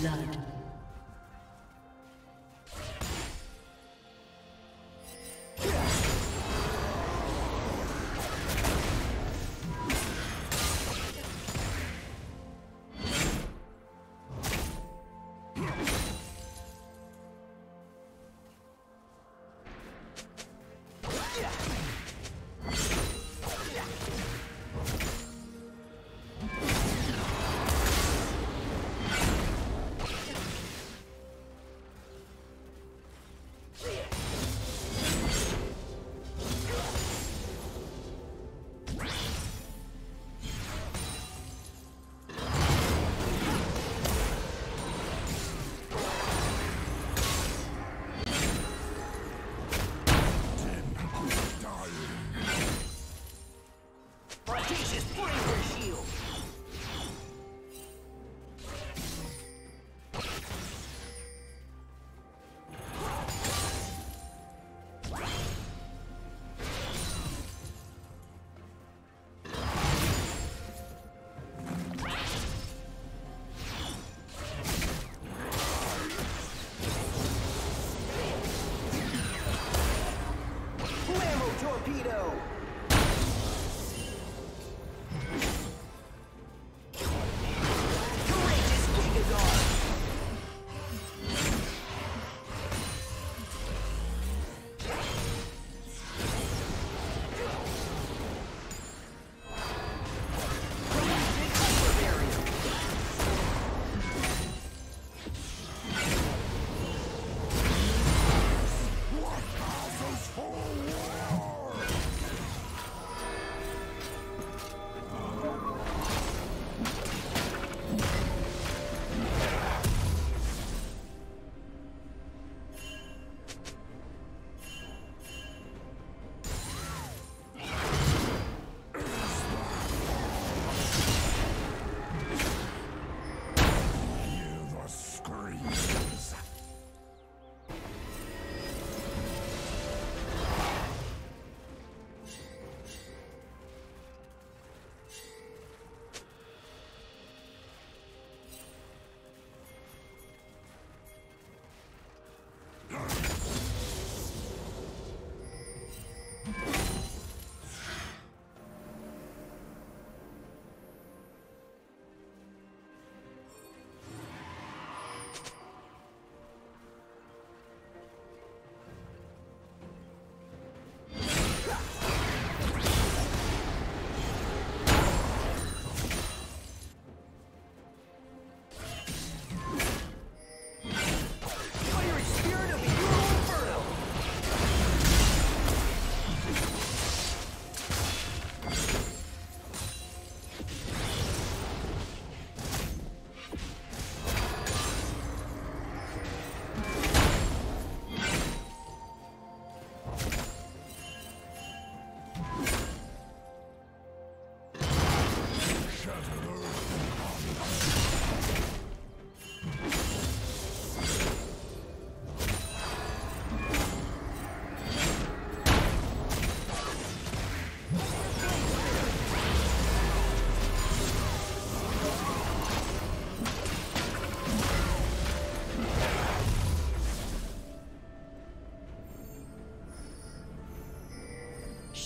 blood. Magneto.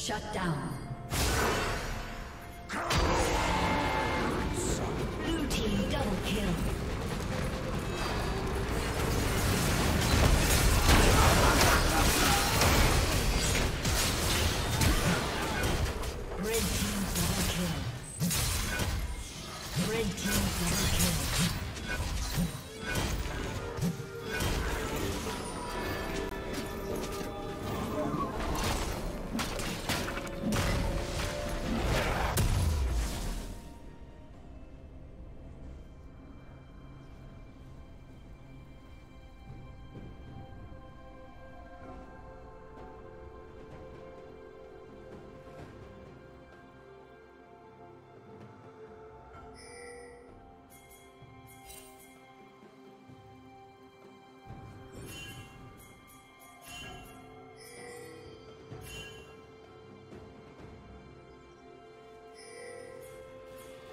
Shut down.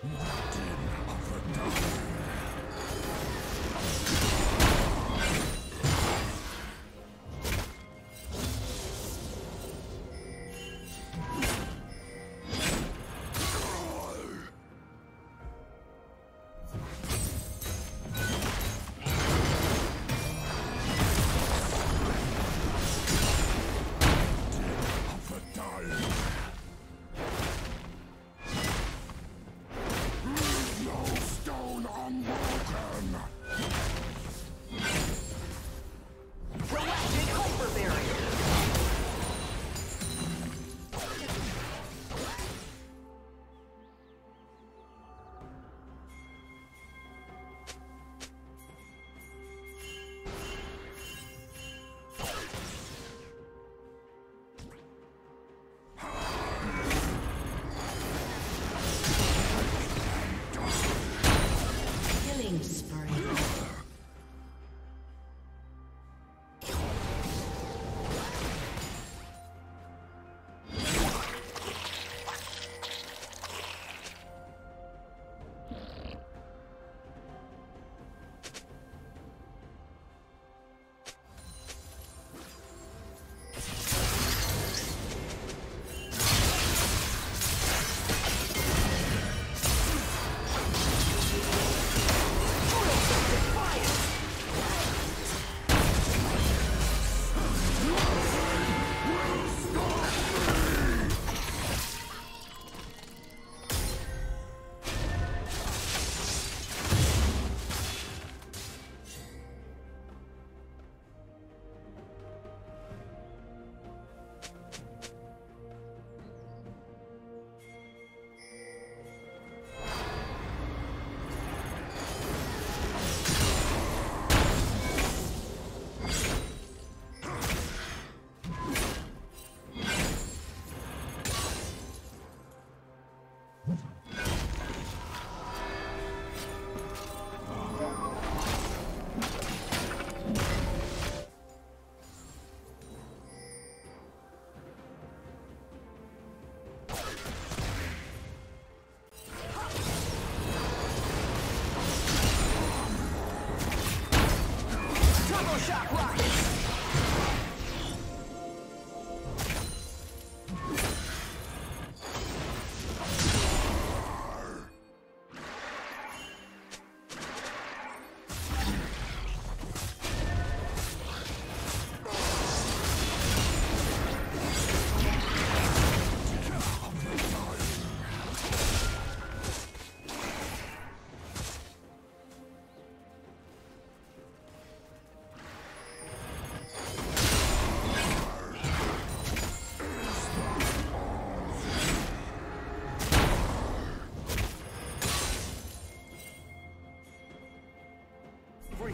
Yeah.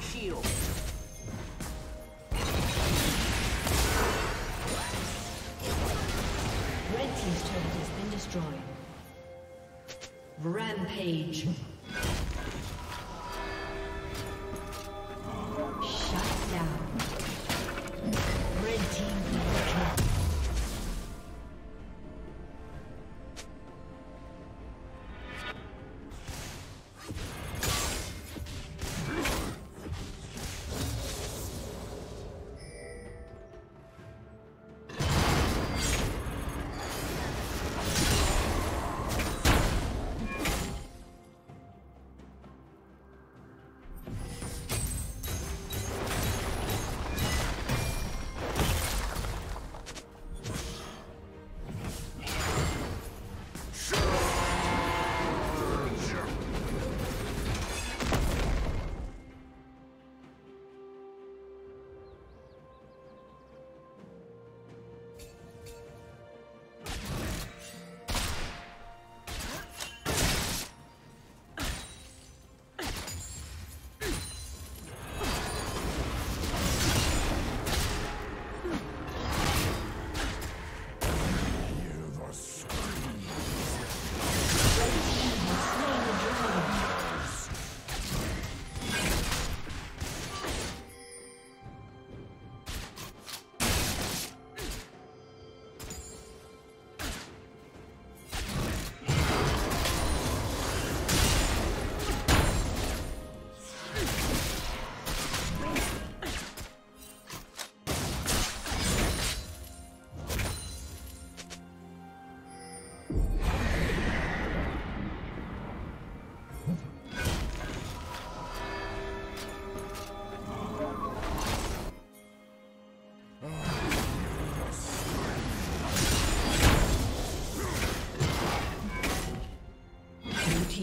Shield. Red Team's turret has been destroyed. Rampage.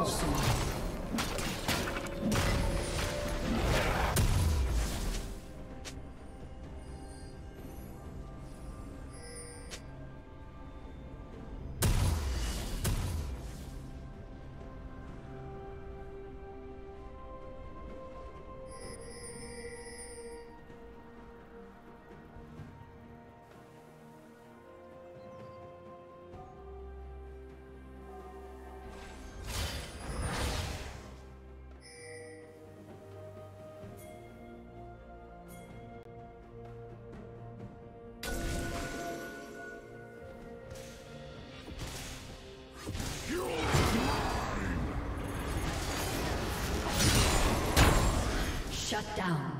alışsın. Shut down.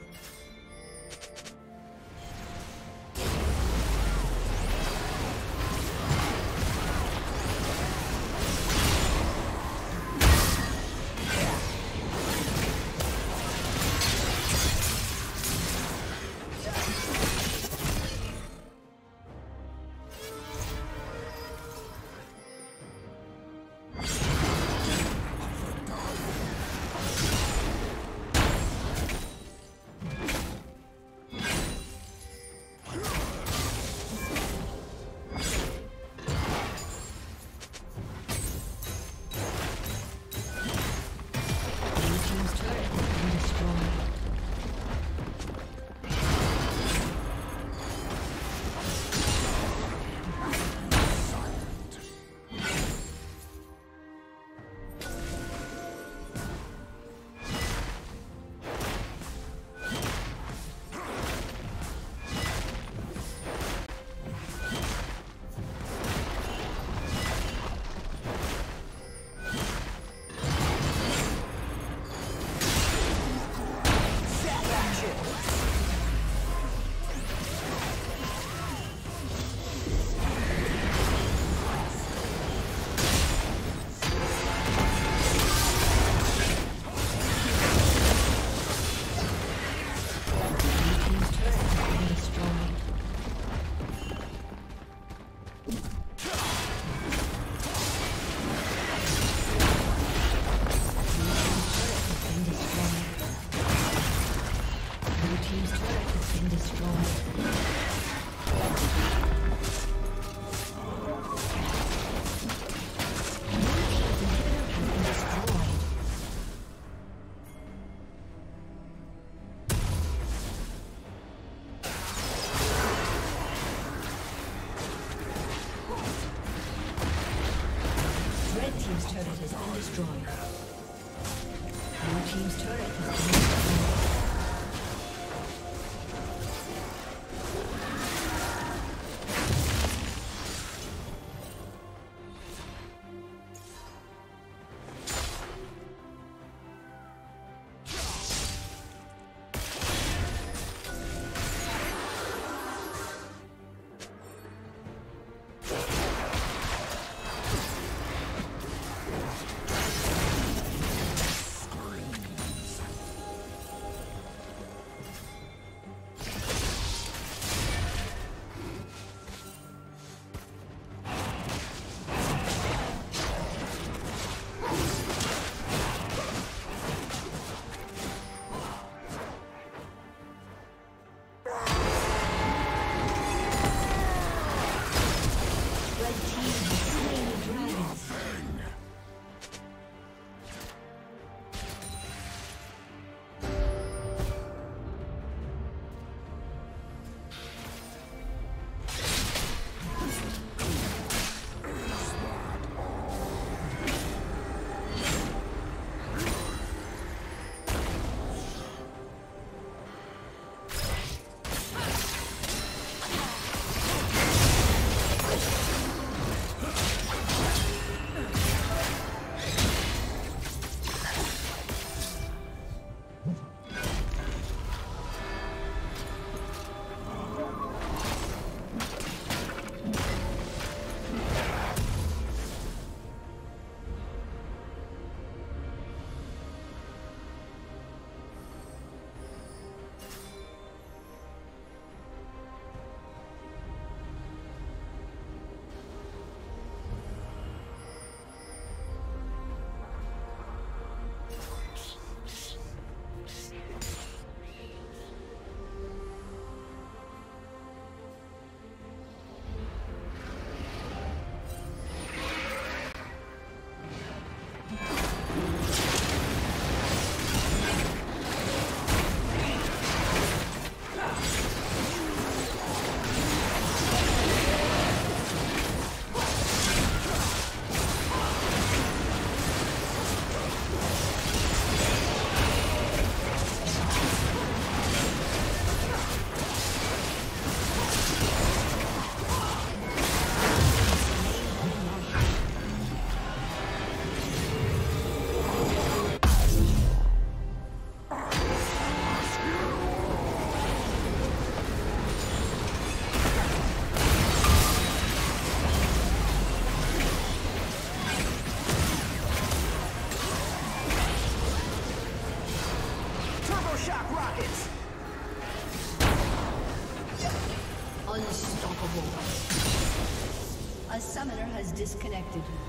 Disconnected.